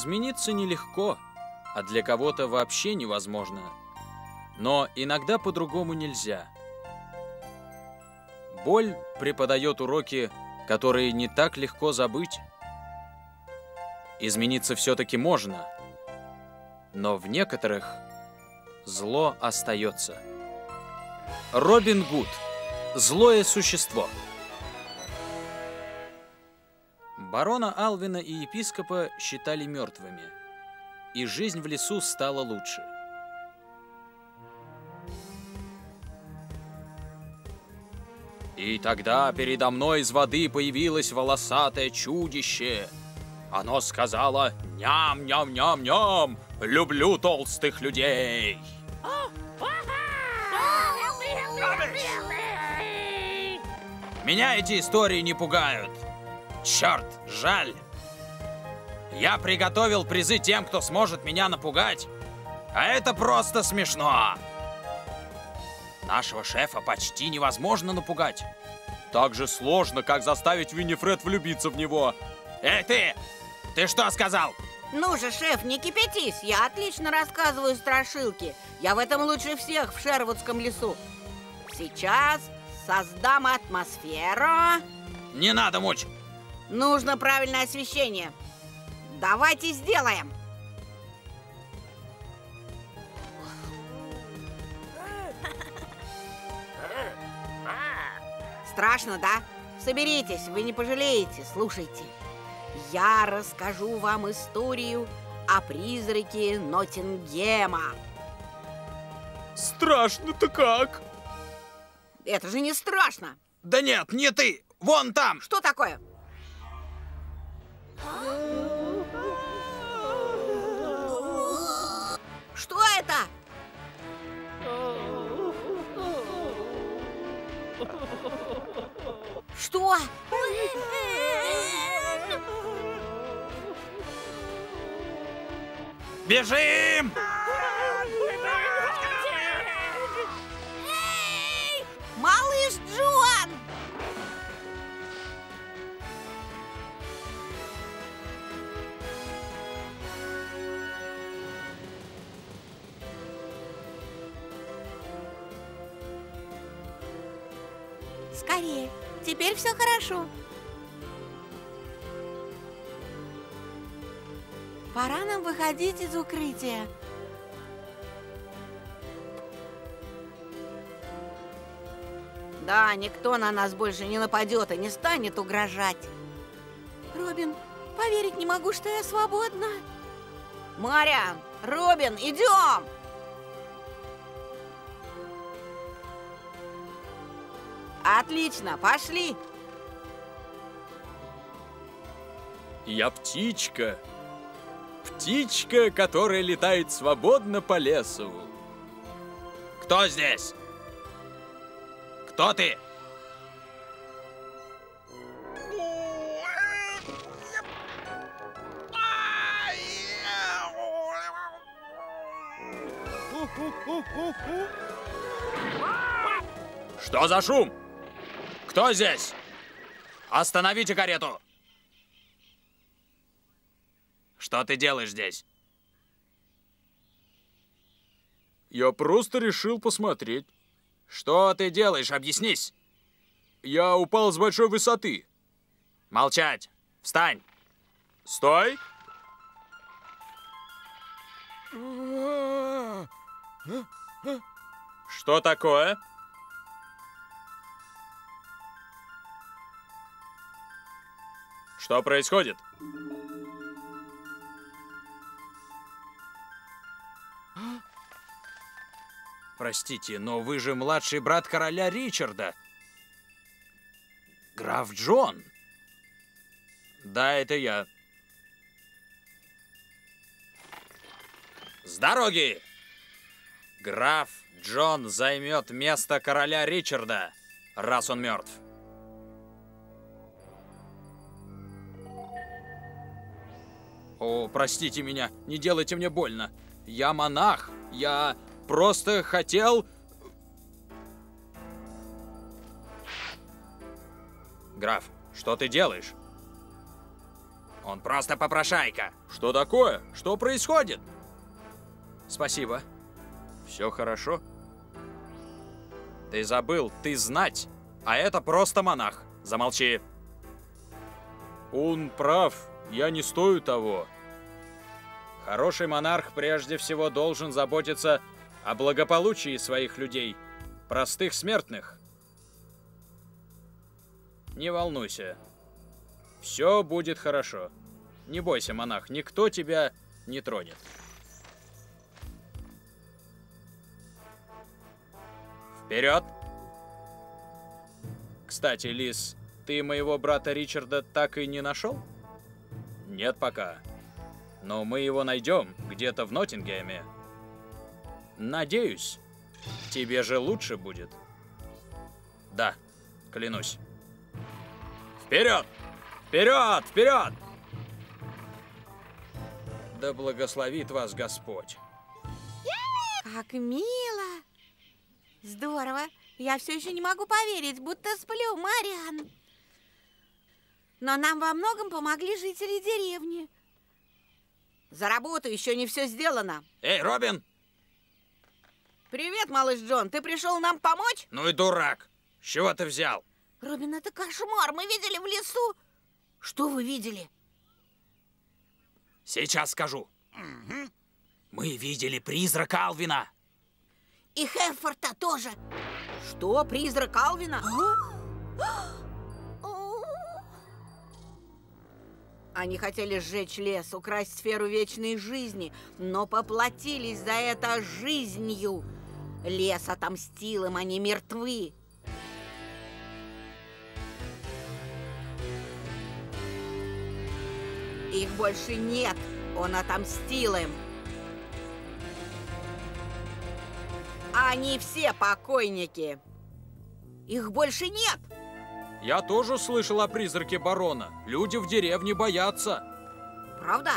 Измениться нелегко, а для кого-то вообще невозможно. Но иногда по-другому нельзя. Боль преподает уроки, которые не так легко забыть. Измениться все-таки можно, но в некоторых зло остается. Робин Гуд. Злое существо. Барона Алвина и епископа считали мертвыми, и жизнь в лесу стала лучше. И тогда передо мной из воды появилось волосатое чудище. Оно сказала «Ням-ням-ням-ням! Люблю толстых людей!» Меня эти истории не пугают. Черт, жаль. Я приготовил призы тем, кто сможет меня напугать. А это просто смешно. Нашего шефа почти невозможно напугать. Так же сложно, как заставить Виннифред влюбиться в него. Эй, ты! Ты что сказал? Ну же, шеф, не кипятись. Я отлично рассказываю страшилки. Я в этом лучше всех в Шервудском лесу. Сейчас создам атмосферу. Не надо, Муч. Нужно правильное освещение. Давайте сделаем. Страшно, да? Соберитесь, вы не пожалеете. Слушайте. Я расскажу вам историю о призраке Ноттингема. Страшно-то как? Это же не страшно. Да нет, не ты! Вон там! Что такое? Что это? Что? Бежим! Скорее, теперь все хорошо. Пора нам выходить из укрытия. Да, никто на нас больше не нападет и не станет угрожать. Робин, поверить не могу, что я свободна. Мариан, Робин, идем! Отлично, пошли! Я птичка. Птичка, которая летает свободно по лесу. Кто здесь? Кто ты? Что за шум? Кто здесь? Остановите карету! Что ты делаешь здесь? Я просто решил посмотреть. Что ты делаешь? Объяснись. Я упал с большой высоты. Молчать. Встань. Стой. Что такое? Что происходит? Простите, но вы же младший брат короля Ричарда. Граф Джон. Да, это я. С дороги! Граф Джон займет место короля Ричарда, раз он мертв. О, простите меня, не делайте мне больно. Я монах, я просто хотел... Граф, что ты делаешь? Он просто попрошайка. Что такое? Что происходит? Спасибо. Все хорошо? Ты забыл, ты знать, а это просто монах. Замолчи. Он прав, я не стою того. Хороший монарх прежде всего должен заботиться о благополучии своих людей, простых смертных. Не волнуйся. Все будет хорошо. Не бойся, монах, никто тебя не тронет. Вперед! Кстати, Лис, ты моего брата Ричарда так и не нашел? Нет пока. Но мы его найдем где-то в Ноттингеме. Надеюсь, тебе же лучше будет. Да, клянусь. Вперед! Вперед! Вперед! Да благословит вас Господь. Как мило! Здорово! Я все еще не могу поверить, будто сплю, Мариан. Но нам во многом помогли жители деревни. За работу еще не все сделано. Эй, Робин! Привет, малыш Джон. Ты пришел нам помочь? Ну и дурак. С чего ты взял? Робин, это кошмар. Мы видели в лесу. Что вы видели? Сейчас скажу. Мы видели призрак Алвина. И Хеффорта тоже. Что, призрак Алвина? Они хотели сжечь лес, украсть сферу вечной жизни, но поплатились за это жизнью. Лес отомстил им, они мертвы. Их больше нет, он отомстил им. Они все покойники. Их больше нет. Я тоже слышал о призраке барона. Люди в деревне боятся. Правда?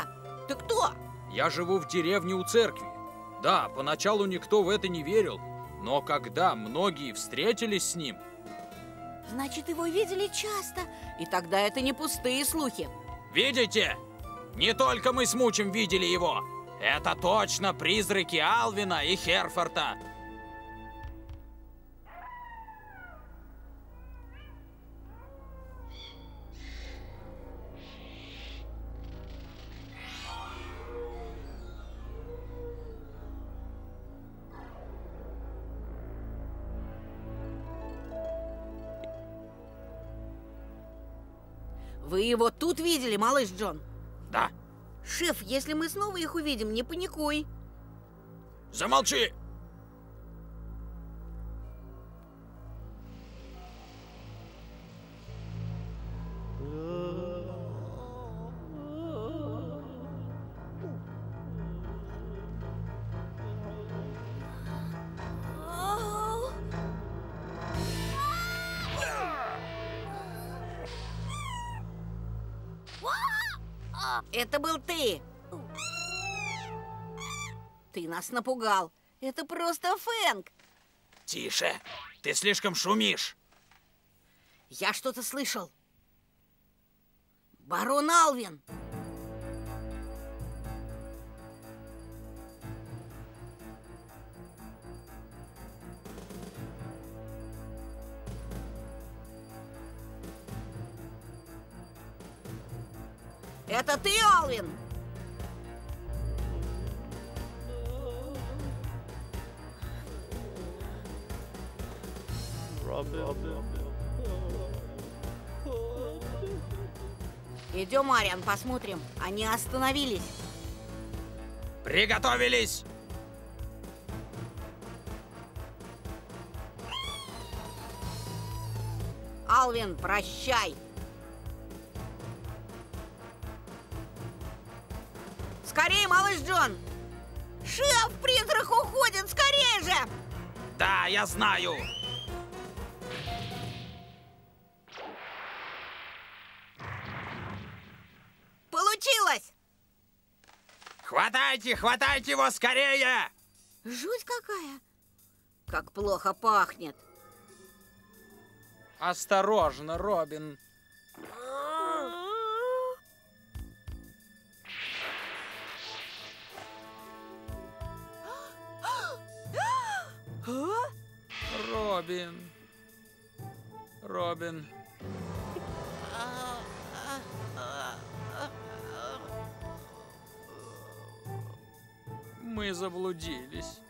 Ты кто? Я живу в деревне у церкви. Да, поначалу никто в это не верил, но когда многие встретились с ним... Значит, его видели часто, и тогда это не пустые слухи. Видите? Не только мы с Мучем видели его. Это точно призраки Алвина и Херфорта. Его тут видели, малыш Джон? Да. Шеф, если мы снова их увидим, не паникуй. Замолчи! Это был ты. Ты нас напугал. Это просто Фэнк. Тише. Ты слишком шумишь. Я что-то слышал. Барон Алвин. Это ты, Алвин? Идем, Ариан, посмотрим. Они остановились. Приготовились! Алвин, прощай. Скорее, малыш Джон! Шеф, призрак уходит! Скорее же! Да, я знаю. Получилось! Хватайте, хватайте его скорее! Жуть какая! Как плохо пахнет! Осторожно, Робин. Робин. Робин. Мы заблудились.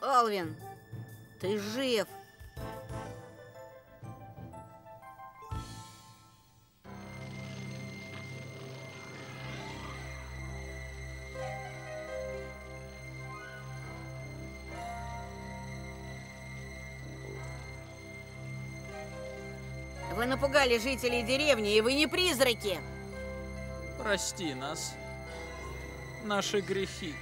Алвин, ты жив. Напугали жителей деревни, и вы не призраки. Прости нас. Наши грехи.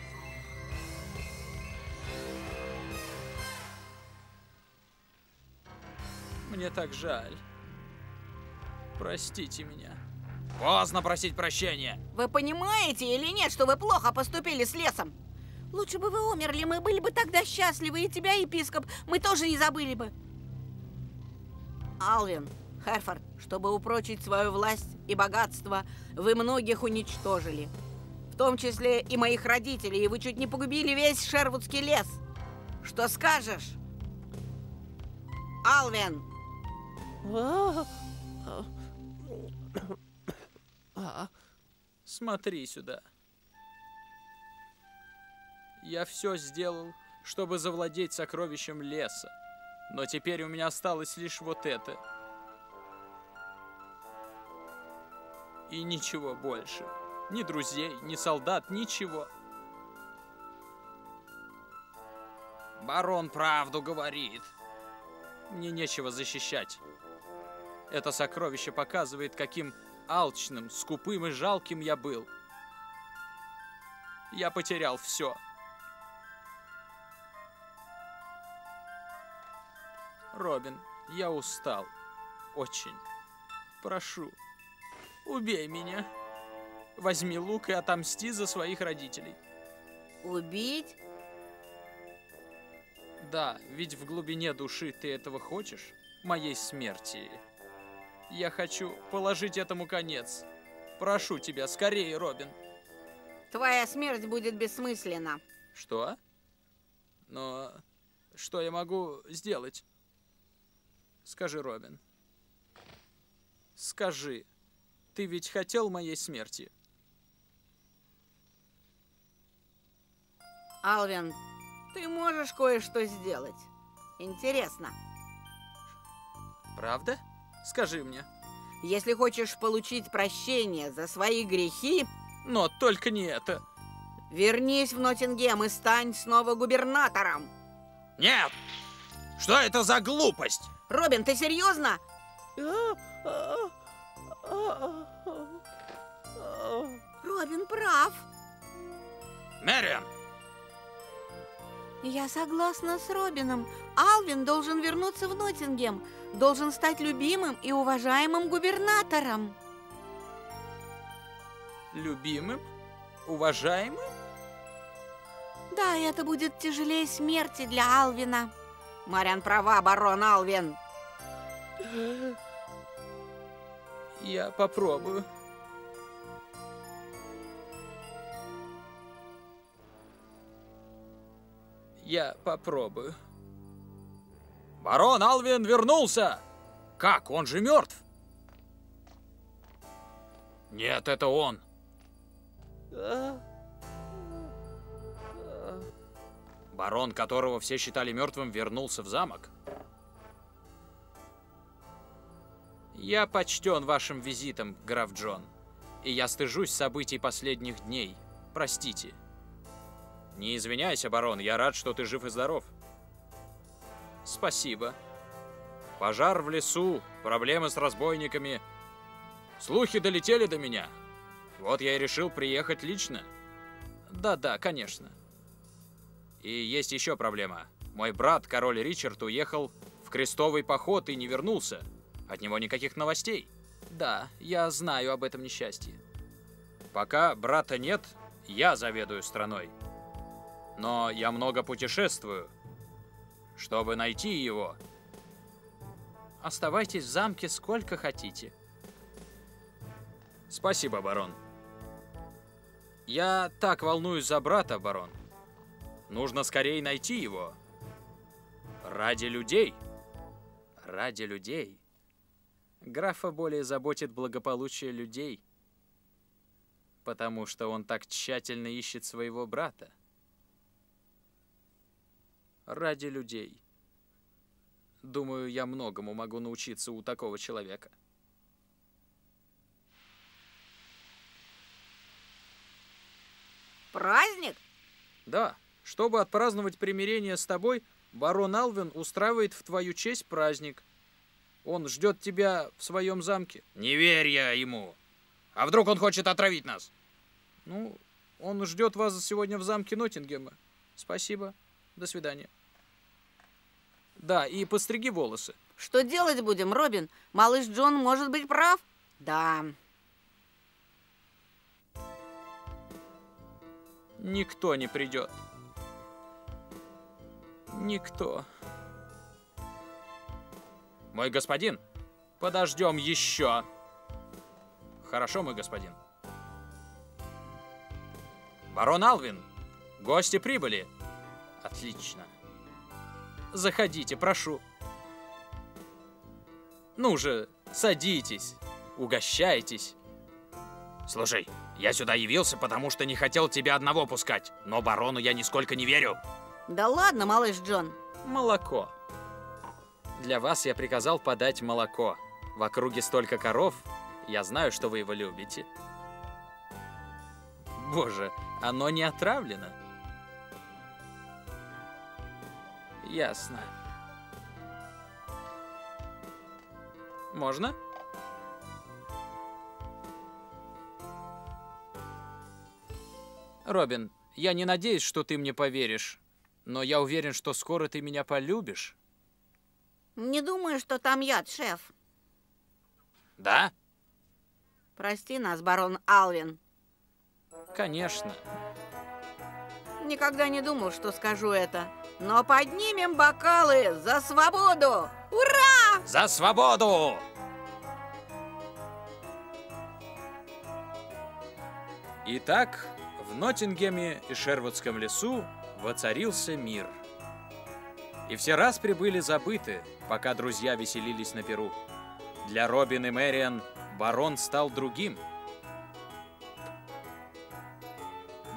Мне так жаль. Простите меня. Поздно просить прощения. Вы понимаете или нет, что вы плохо поступили с лесом? Лучше бы вы умерли, мы были бы тогда счастливы, и тебя, епископ, мы тоже не забыли бы. Алвин, Херфорд, чтобы упрочить свою власть и богатство, вы многих уничтожили. В том числе и моих родителей, и вы чуть не погубили весь Шервудский лес. Что скажешь? Алвин! Смотри сюда. Я все сделал, чтобы завладеть сокровищем леса. Но теперь у меня осталось лишь вот это. И ничего больше. Ни друзей, ни солдат, ничего. Барон правду говорит. Мне нечего защищать. Это сокровище показывает, каким алчным, скупым и жалким я был. Я потерял все. Робин, я устал. Очень. Прошу, убей меня. Возьми лук и отомсти за своих родителей. Убить? Да, ведь в глубине души ты этого хочешь? Моей смерти. Я хочу положить этому конец. Прошу тебя, скорее, Робин. Твоя смерть будет бессмысленна. Что? Но что я могу сделать? Скажи, Робин. Скажи, ты ведь хотел моей смерти? Алвин, ты можешь кое-что сделать. Интересно. Правда? Скажи мне. Если хочешь получить прощение за свои грехи, Но только не это. вернись в Ноттингем и стань снова губернатором. Нет! Что это за глупость? Робин, ты серьезно? Мэриан, Я согласна с Робином. Алвин должен вернуться в Ноттингем, должен стать любимым и уважаемым губернатором. любимым? Уважаемым? Да, это будет тяжелее смерти для Алвина. Мариан права, барон Алвин. Я попробую. Я попробую. Барон Алвин вернулся! Как? Он же мертв? Нет, это он. Барон, которого все считали мертвым, вернулся в замок. Я почтен вашим визитом, граф Джон. И я стыжусь событий последних дней. Простите. Не извиняйся, барон, я рад, что ты жив и здоров. Спасибо. Пожар в лесу, проблемы с разбойниками. Слухи долетели до меня. Вот я и решил приехать лично. Да-да, конечно. И есть еще проблема. Мой брат, король Ричард, уехал в крестовый поход и не вернулся. От него никаких новостей. Да, я знаю об этом несчастье. Пока брата нет, я заведую страной. Но я много путешествую. Чтобы найти его... Оставайтесь в замке сколько хотите. Спасибо, барон. Я так волнуюсь за брата, барон. Нужно скорее найти его. Ради людей. Ради людей. Графа более заботит благополучие людей, потому что он так тщательно ищет своего брата. Ради людей. Думаю, я многому могу научиться у такого человека. Праздник? Да, чтобы отпраздновать примирение с тобой, барон Алвин устраивает в твою честь праздник. Он ждет тебя в своем замке. Не верь я ему. А вдруг он хочет отравить нас? Ну, он ждет вас сегодня в замке Ноттингема. Спасибо. До свидания. Да, и постриги волосы. Что делать будем, Робин? Малыш Джон может быть прав? Да. Никто не придет. Никто. Мой господин, подождем еще. Хорошо, мой господин. Барон Алвин, гости прибыли. Отлично. Заходите, прошу. Ну же, садитесь, угощайтесь. Слушай, я сюда явился, потому что не хотел тебя одного пускать, но барону я нисколько не верю. Да ладно, малыш Джон. Молоко. Для вас я приказал подать молоко. В округе столько коров, я знаю, что вы его любите. Боже, оно не отравлено. Ясно. Можно? Робин, я не надеюсь, что ты мне поверишь, но я уверен, что скоро ты меня полюбишь. Не думаю, что там яд, шеф. Да? Прости нас, барон Алвин. Конечно. Никогда не думал, что скажу это. Но поднимем бокалы за свободу! Ура! За свободу! Итак, в Ноттингеме и Шервудском лесу воцарился мир. И все раз прибыли забыты, пока друзья веселились на перу. Для Робин и Мэриан барон стал другим.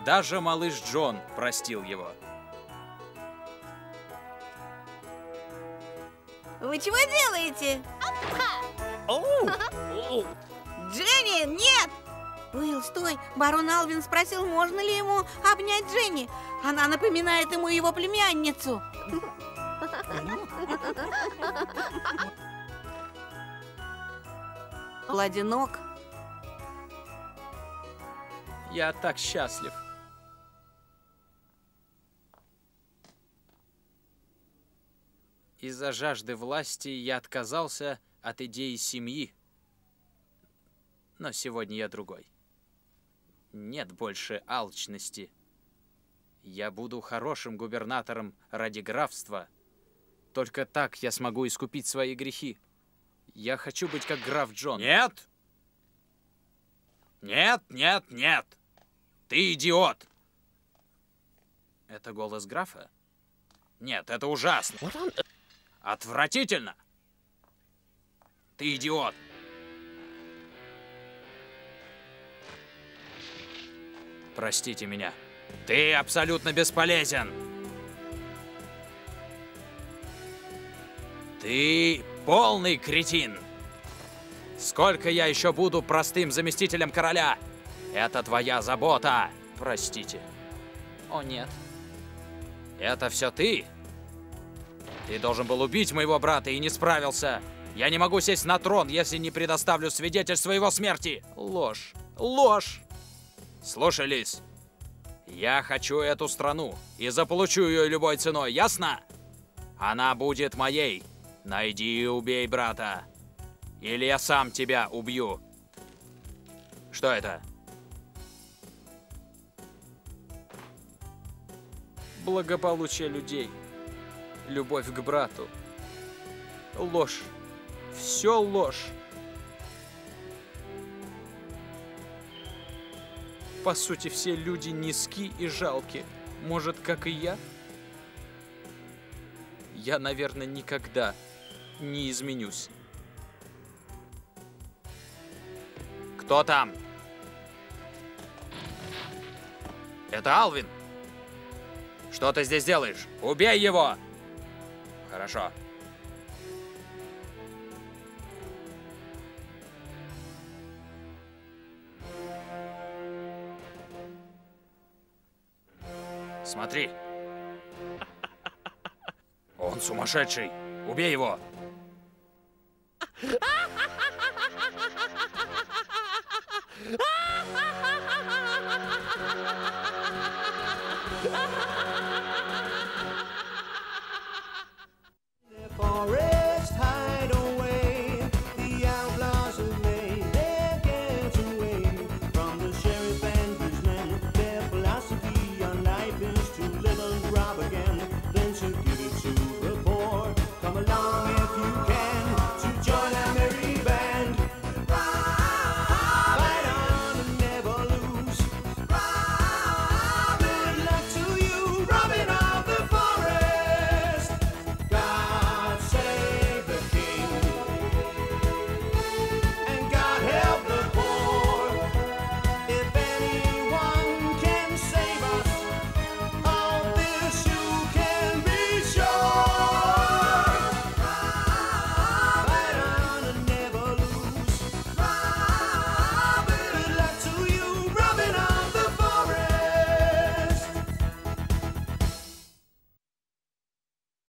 Даже малыш Джон простил его. Вы чего делаете? Дженни, нет! Уилл, стой! Барон Алвин спросил, можно ли ему обнять Дженни. Она напоминает ему его племянницу. Был одинок. Я так счастлив. Из-за жажды власти я отказался от идеи семьи. Но сегодня я другой. Нет больше алчности. Я буду хорошим губернатором ради графства. Только так я смогу искупить свои грехи. Я хочу быть как граф Джон. Нет! Нет, нет, нет! Ты идиот! Это голос графа? Нет, это ужасно. Отвратительно! Ты идиот! Простите меня. Ты абсолютно бесполезен. Ты полный кретин. Сколько я еще буду простым заместителем короля? Это твоя забота. Простите. О, нет. Это все ты? Ты должен был убить моего брата и не справился. Я не могу сесть на трон, если не предоставлю свидетельство его смерти. Ложь. Ложь. Слушай, Лис, я хочу эту страну и заполучу ее любой ценой, ясно? Она будет моей. Найди и убей брата. Или я сам тебя убью. Что это? Благополучие людей. Любовь к брату. Ложь. Все ложь. По сути, все люди низки и жалки. Может, как и я? Я, наверное, никогда не изменюсь. Кто там? Это Алвин. Что ты здесь делаешь? Убей его! Хорошо. Смотри. Он сумасшедший. Убей его.